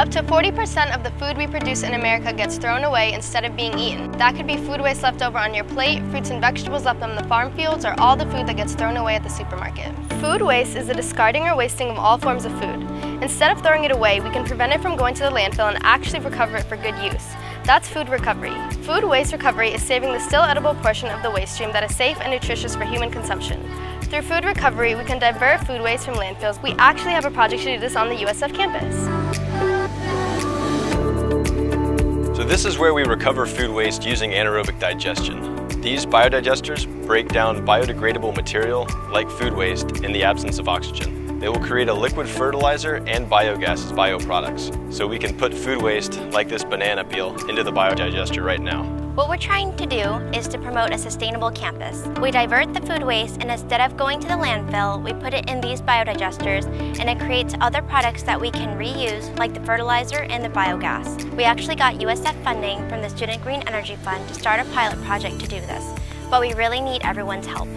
Up to 40% of the food we produce in America gets thrown away instead of being eaten. That could be food waste left over on your plate, fruits and vegetables left on the farm fields, or all the food that gets thrown away at the supermarket. Food waste is the discarding or wasting of all forms of food. Instead of throwing it away, we can prevent it from going to the landfill and actually recover it for good use. That's food recovery. Food waste recovery is saving the still edible portion of the waste stream that is safe and nutritious for human consumption. Through food recovery, we can divert food waste from landfills. We actually have a project to do this on the USF campus. This is where we recover food waste using anaerobic digestion. These biodigesters break down biodegradable material, like food waste, in the absence of oxygen. They will create a liquid fertilizer and biogas as bioproducts. So we can put food waste, like this banana peel, into the biodigester right now. What we're trying to do is to promote a sustainable campus. We divert the food waste and instead of going to the landfill, we put it in these biodigesters and it creates other products that we can reuse like the fertilizer and the biogas. We actually got USF funding from the Student Green Energy Fund to start a pilot project to do this, but we really need everyone's help.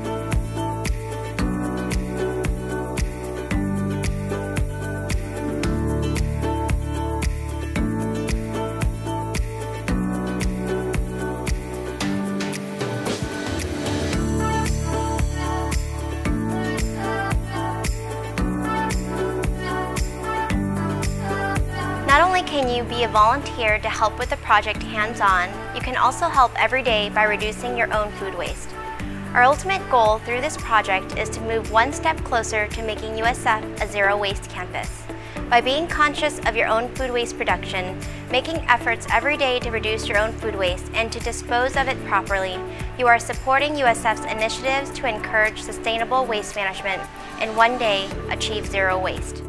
Only can you be a volunteer to help with the project hands-on, you can also help every day by reducing your own food waste. Our ultimate goal through this project is to move one step closer to making USF a zero waste campus. By being conscious of your own food waste production, making efforts every day to reduce your own food waste and to dispose of it properly, you are supporting USF's initiatives to encourage sustainable waste management and one day achieve zero waste.